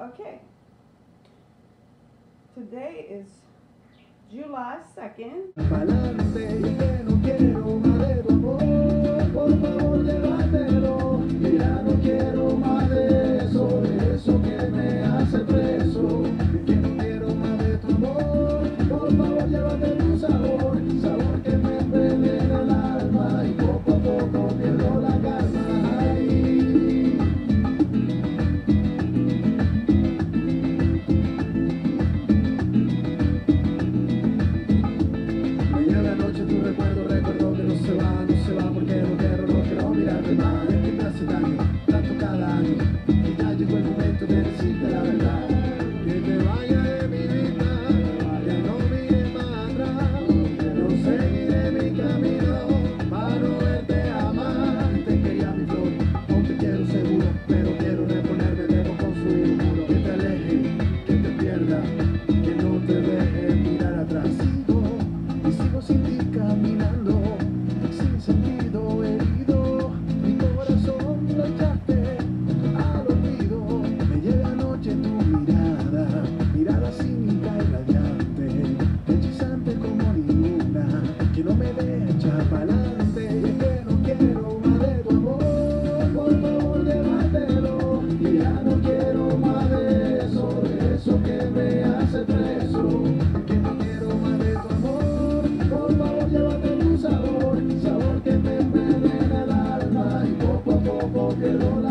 Okay. Today is July 2nd. No se tu